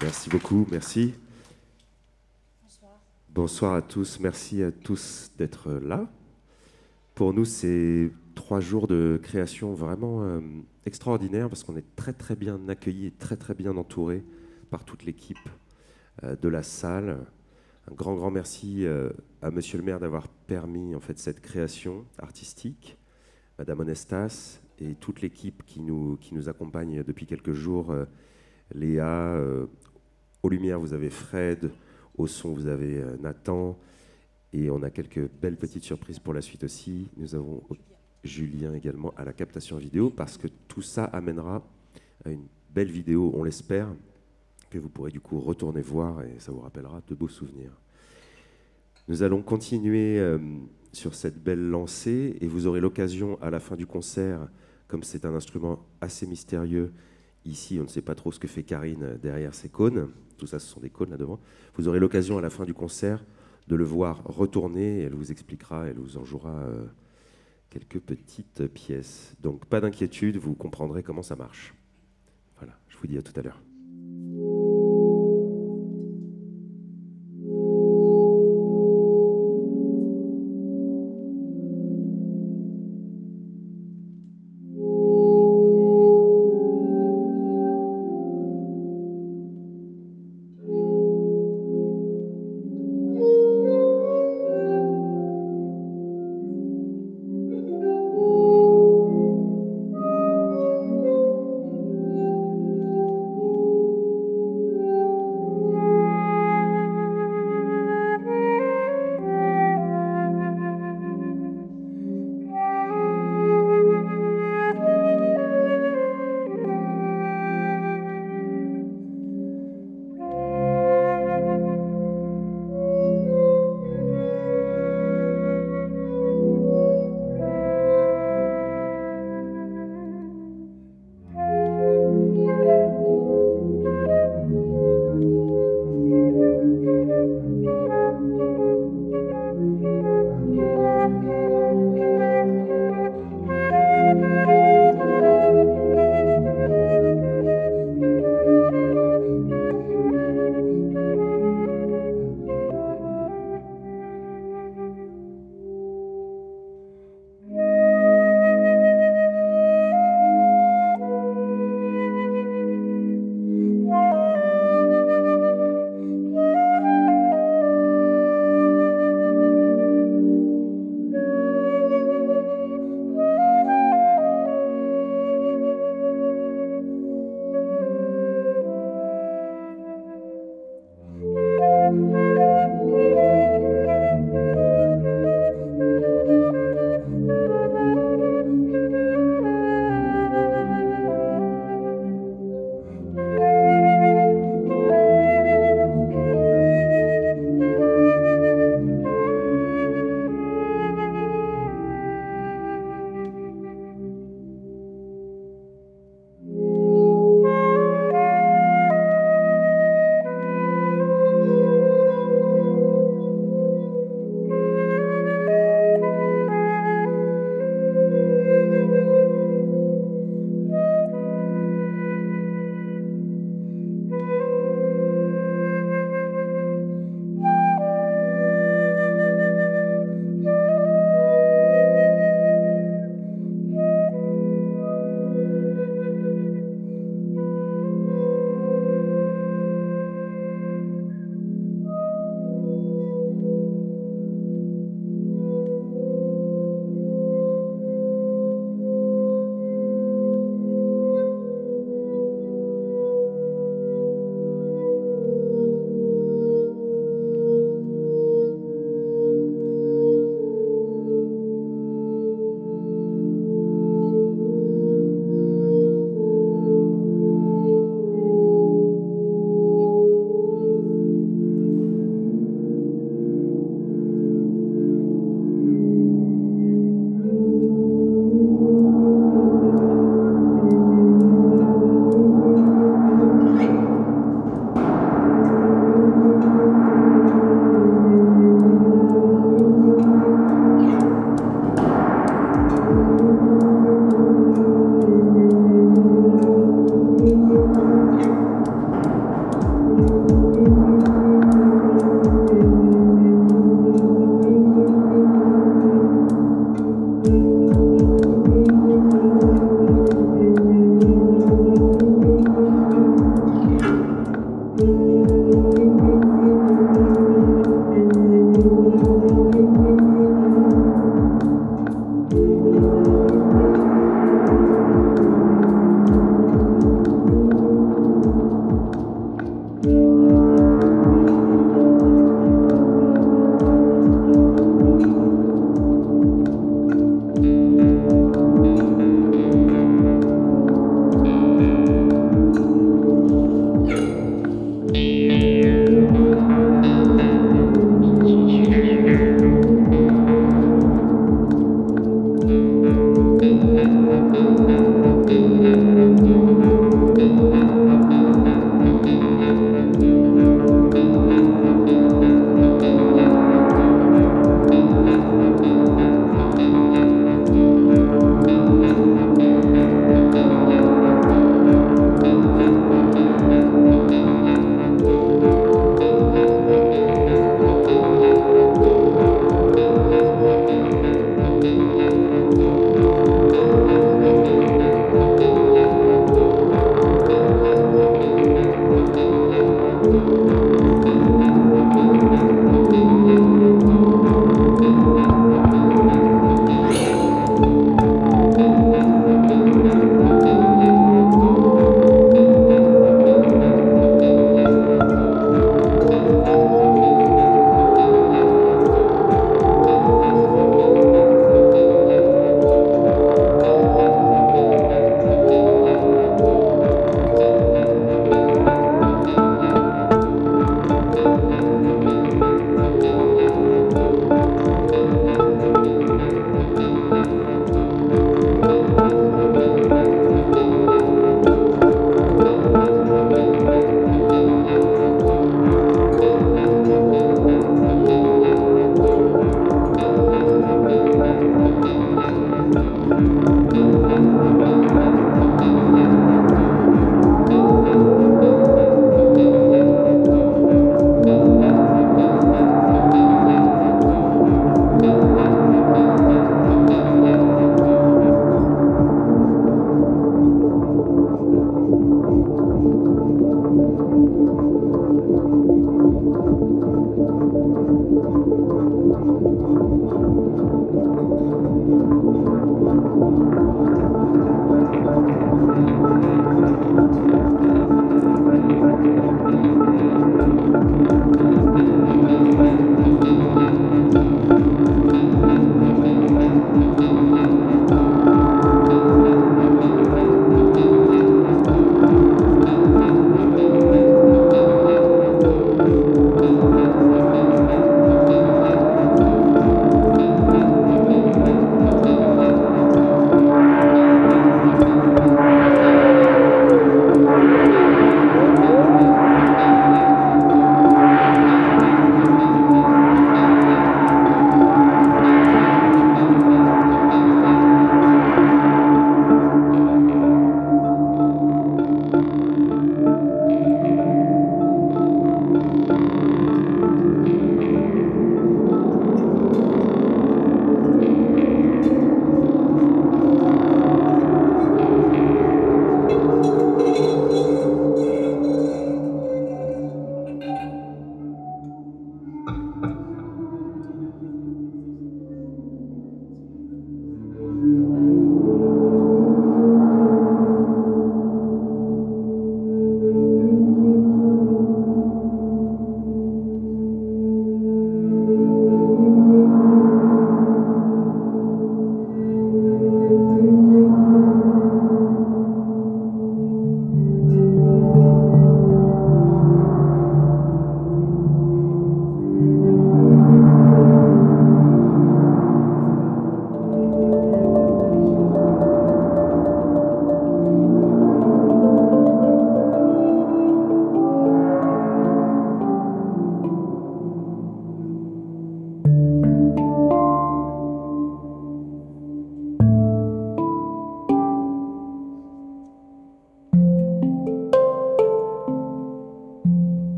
Merci beaucoup, merci. Bonsoir. à tous, merci à tous d'être là. Pour nous, c'est trois jours de création vraiment euh, extraordinaires parce qu'on est très très bien accueillis et très très bien entourés par toute l'équipe euh, de la salle. Un grand grand merci euh, à Monsieur le maire d'avoir permis en fait cette création artistique, Madame Onestas et toute l'équipe qui nous, qui nous accompagne depuis quelques jours. Léa, aux lumières, vous avez Fred. Au son, vous avez euh, Nathan. Et on a quelques belles petites surprises pour la suite aussi. Nous avons Julien également à la captation vidéo parce que tout ça amènera à une belle vidéo, on l'espère, que vous pourrez du coup retourner voir et ça vous rappellera de beaux souvenirs. Nous allons continuer euh, sur cette belle lancée et vous aurez l'occasion à la fin du concert, comme c'est un instrument assez mystérieux, Ici, on ne sait pas trop ce que fait Karine derrière ces cônes. Tout ça, ce sont des cônes là devant. Vous aurez l'occasion à la fin du concert de le voir retourner. Elle vous expliquera, elle vous en jouera euh, quelques petites pièces. Donc, pas d'inquiétude, vous comprendrez comment ça marche. Voilà, je vous dis à tout à l'heure.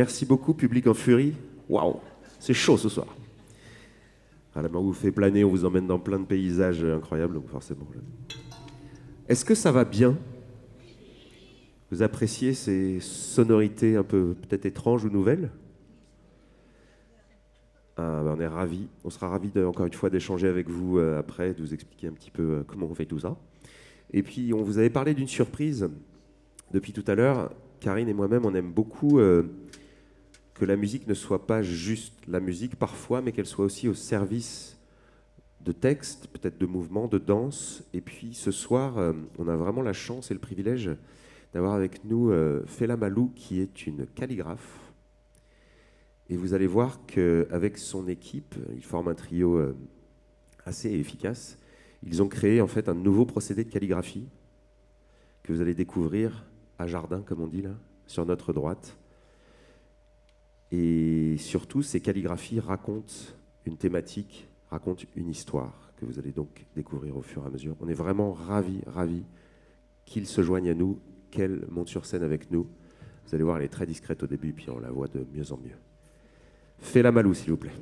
Merci beaucoup, public en furie. Waouh, c'est chaud ce soir. À la main, vous fait planer, on vous emmène dans plein de paysages incroyables, donc forcément. Est-ce que ça va bien? Vous appréciez ces sonorités un peu peut-être étranges ou nouvelles? Ah, ben, On est ravis. On sera ravis encore une fois d'échanger avec vous euh, après, de vous expliquer un petit peu euh, comment on fait tout ça. Et puis, on vous avait parlé d'une surprise depuis tout à l'heure. Karine et moi-même, on aime beaucoup euh, que la musique ne soit pas juste la musique parfois, mais qu'elle soit aussi au service de textes, peut-être de mouvements, de danse. Et puis ce soir, euh, on a vraiment la chance et le privilège d'avoir avec nous euh, Fela Malou, qui est une calligraphe. Et vous allez voir qu'avec son équipe, il forme un trio euh, assez efficace. Ils ont créé en fait un nouveau procédé de calligraphie que vous allez découvrir à Jardin, comme on dit là, sur notre droite. Et surtout, ces calligraphies racontent une thématique, racontent une histoire que vous allez donc découvrir au fur et à mesure. On est vraiment ravis, ravis qu'ils se joignent à nous, qu'elle monte sur scène avec nous. Vous allez voir, elle est très discrète au début, puis on la voit de mieux en mieux. Fais la malou, s'il vous plaît.